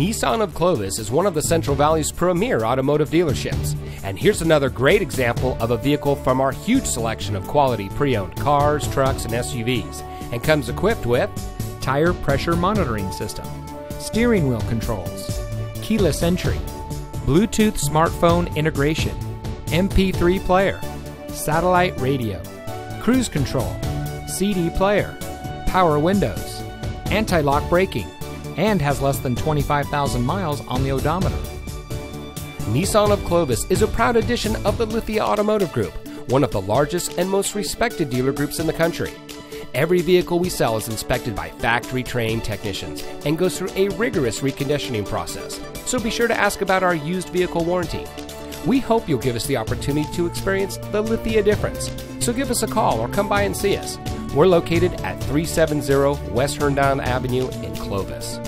Nissan of Clovis is one of the Central Valley's premier automotive dealerships. And here's another great example of a vehicle from our huge selection of quality pre owned cars, trucks, and SUVs, and comes equipped with tire pressure monitoring system, steering wheel controls, keyless entry, Bluetooth smartphone integration, MP3 player, satellite radio, cruise control, CD player, power windows, anti lock braking, and has less than 25,000 miles on the odometer. Nissan of Clovis is a proud addition of the Lithia Automotive Group, one of the largest and most respected dealer groups in the country. Every vehicle we sell is inspected by factory trained technicians and goes through a rigorous reconditioning process, so be sure to ask about our used vehicle warranty. We hope you'll give us the opportunity to experience the Lithia difference, so give us a call or come by and see us. We're located at 370 West Herndon Avenue in Clovis.